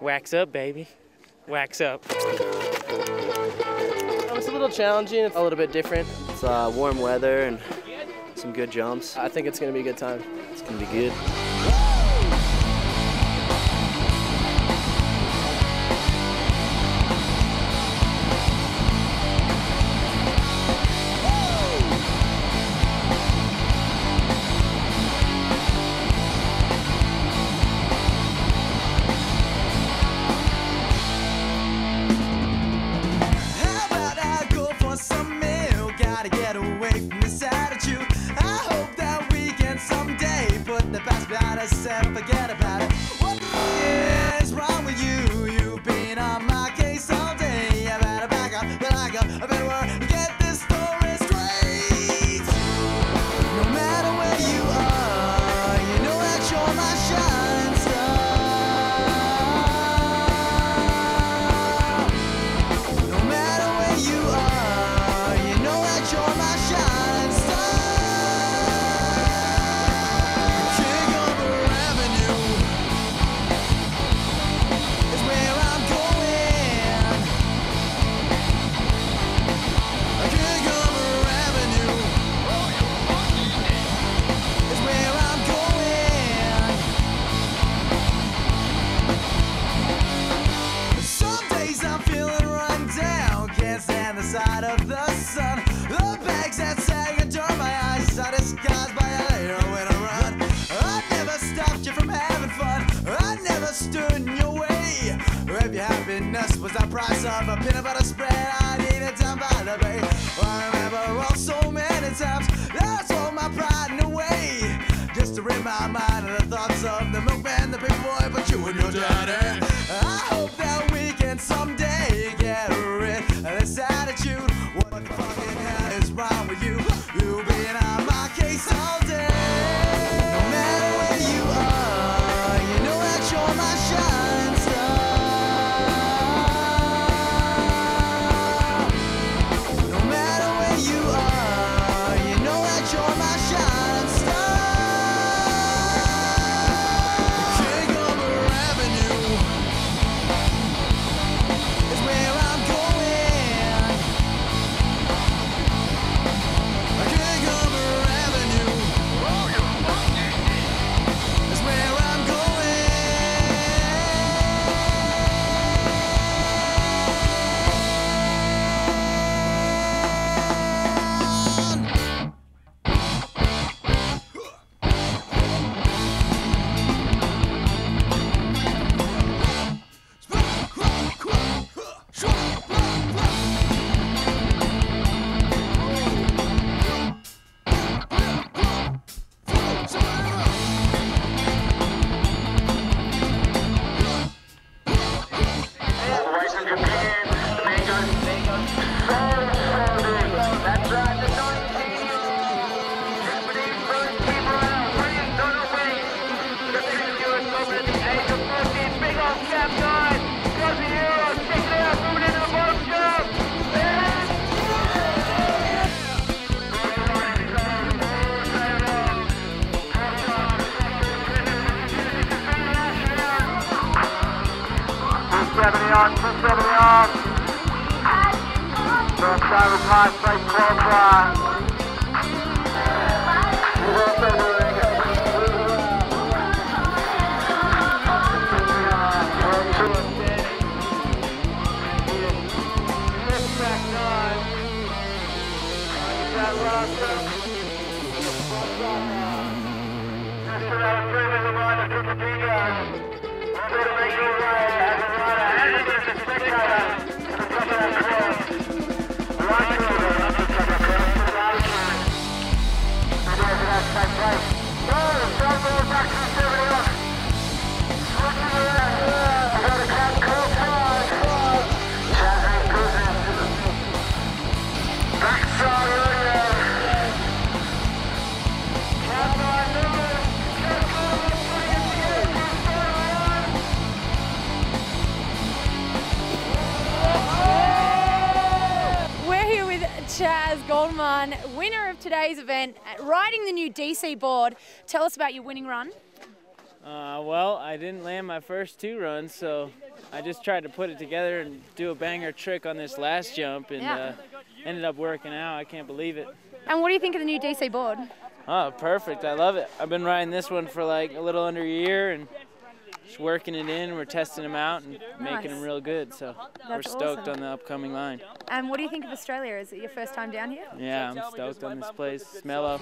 Wax up, baby. Wax up. Um, it's a little challenging, it's a little bit different. It's uh, warm weather and some good jumps. I think it's going to be a good time. It's going to be good. and forget about. was a price of a peanut butter spread. I needed to buy the base. Yeah. yards, 270 yards. North side of the line, straight 12 wide. That's right. No, the Starboard Action 70 Kaz Goldman, winner of today's event, uh, riding the new DC board. Tell us about your winning run. Uh, well, I didn't land my first two runs, so I just tried to put it together and do a banger trick on this last jump, and yeah. uh, ended up working out. I can't believe it. And what do you think of the new DC board? Oh, perfect. I love it. I've been riding this one for like a little under a year, and just working it in. We're testing them out and Nice. making them real good. So we're stoked awesome. on the upcoming line. And what do you think of Australia? Is it your first time down here? Yeah, I'm stoked on this place. Smello.